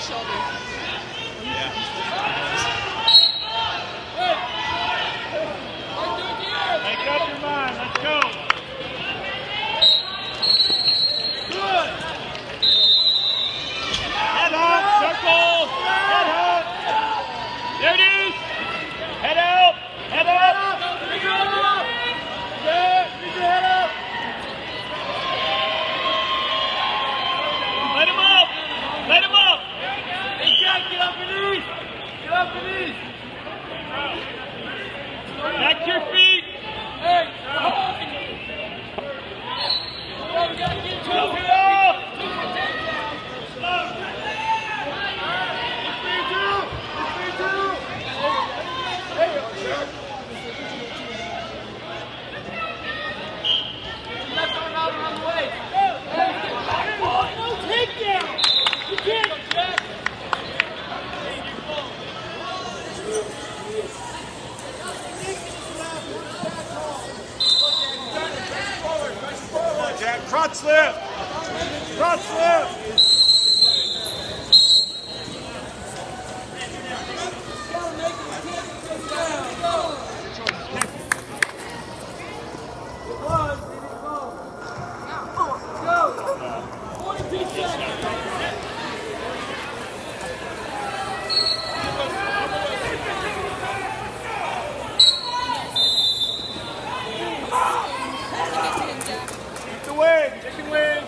shoulder. Yeah. Crotch lift. Crotch lift. Chicken wing.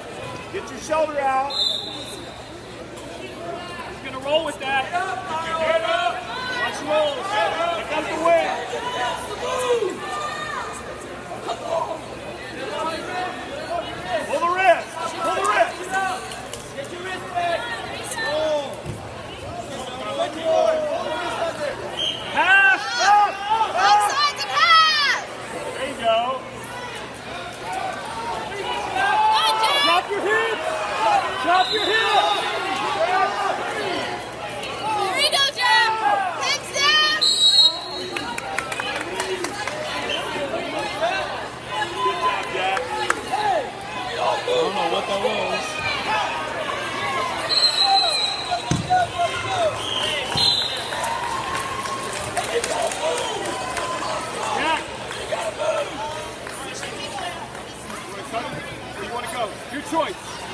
Get your shoulder out. He's going to roll with that. Get up. Watch rolls. Pick up the wing. Drop your heels! Here we go, Jeff! Heads down! Good job, Jack. I don't know what that was. Your choice.